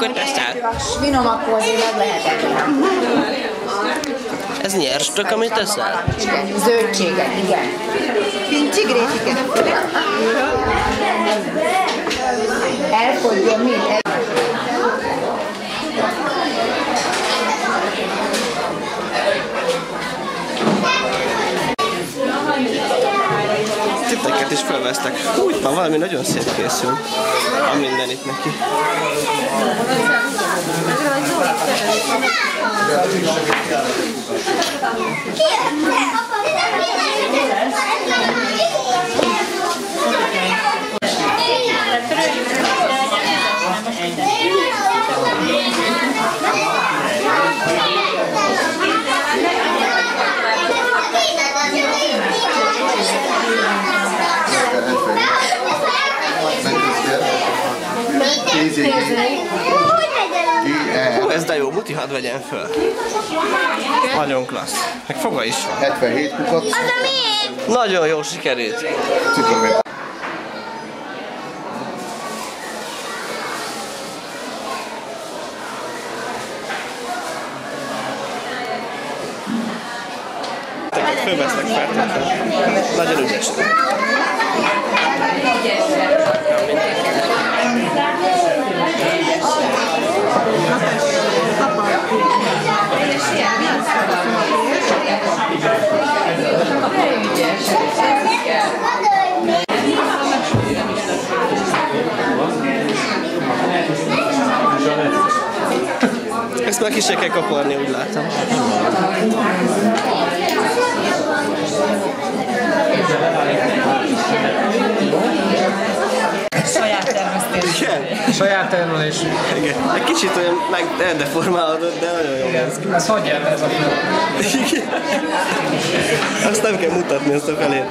Akkor teszel. Finom, akkor azért meg lehetett. Ez nyers tök, amit teszel? Igen, zöldséget, igen. Pincsi gréfiket. Elfogyjon mind. Felvesztek. Úgy van, valami nagyon szép készül. A minden itt neki. Hú, ez de jó, muti, hadd vegyem föl. Nagyon klassz. Meg foga is van. 77 kukat, Nagyon jó sikerült. citromért. Teket fölvesznek feltétlenül. Nagyon ügyes. Már kisé kell kaparni, úgy látom. Saját termesztés. Igen, Saját termelés. igen. Egy kicsit olyan meg eldeformálódott, de nagyon jó néz ki. Ez hogy jár ez a film? Igen. Azt nem kell mutatni ezt a felét.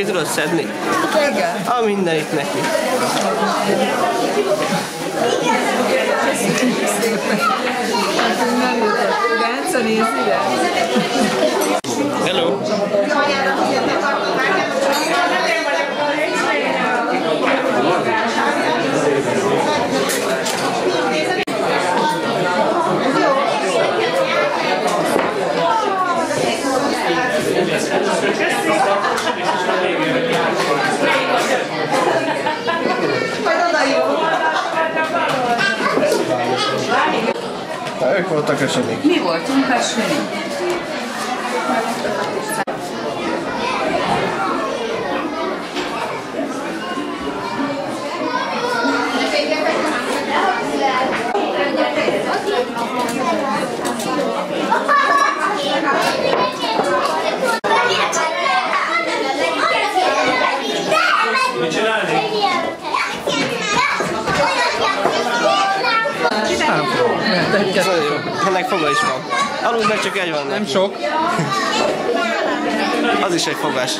Ki tudod szedni? Igen. A minden itt neki. Nem jutott. Gánca néz, igen. Hello! Ez nagyon jó. Ennek foga is van. Alul meg csak egy van. Nem sok. Az is egy fogás.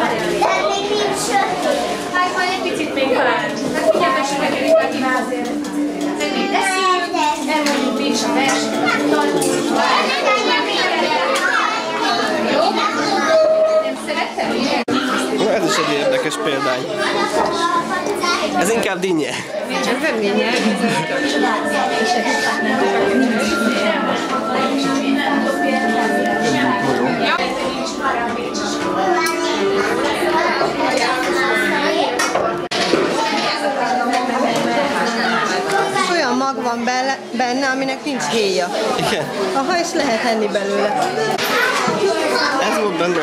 Majd egy példány. Ez inkább dinnye. Ez nem lényeg. Olyan mag van bele, benne, aminek nincs héja. Igen. Aha, és lehet enni belőle. Ez volt benne.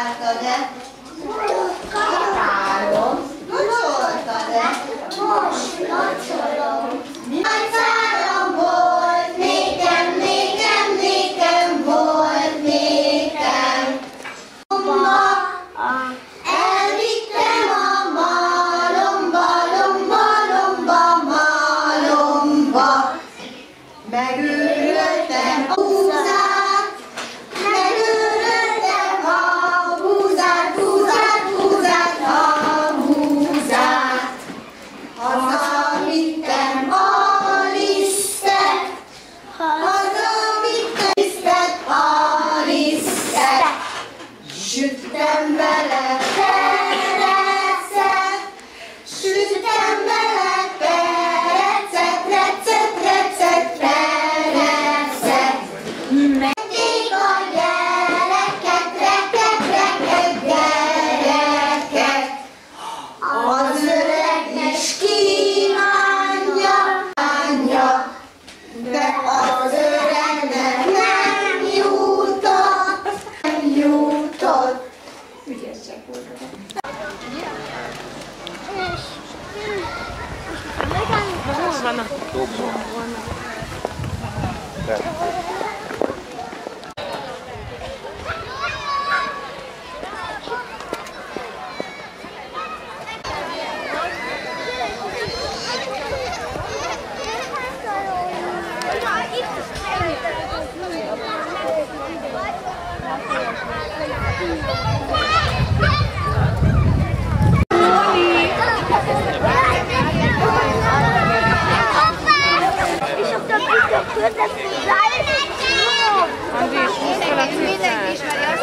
Találtad-e? Találom. Locsoltad-e? Most locsolom. Nagy száram volt, nékem, nékem, nékem volt, nékem. Ma elvittem a malomba, lomba, lomba, malomba. Megült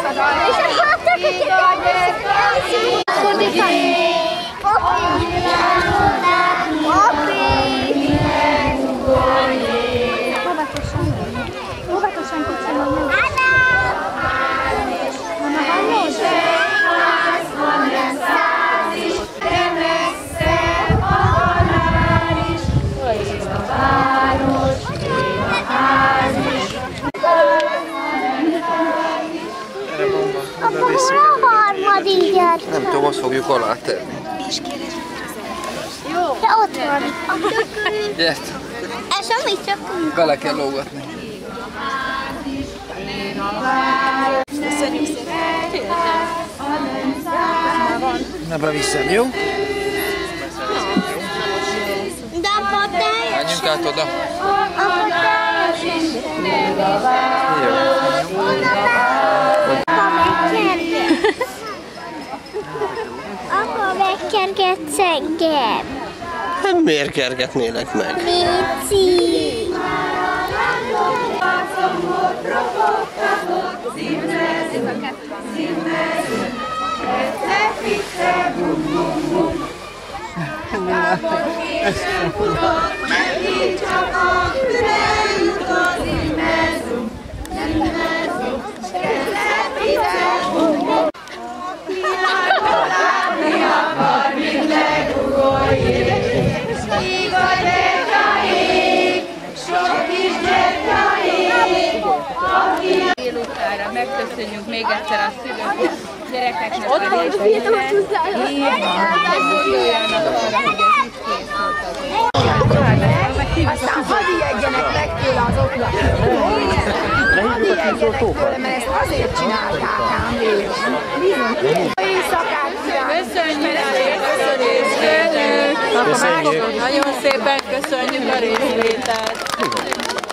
Oh, my God. Tomhoz fogjuk alátenni. De ott van. Gyert. Ez amit csak Bele kell lógatni. Köszönjük szépen. Na beviszem, jó? De abba teljes. Menjünk át oda. Jó. Apa megkergetsz engem. Hát miért kergetnélek meg? Léci. Délutára megköszönjük még egyszer a szülőknek, gyerekeknek a részvételt. Így van, gondoljanak arra, hogy ez itt készült. Aztán hadd ijedjenek meg tőle az tőle, mert ezt azért csinálták ám ők. Bizony. Éjszakát. Köszönjük a! Köszönjük! Nagyon szépen köszönjük a részvételt!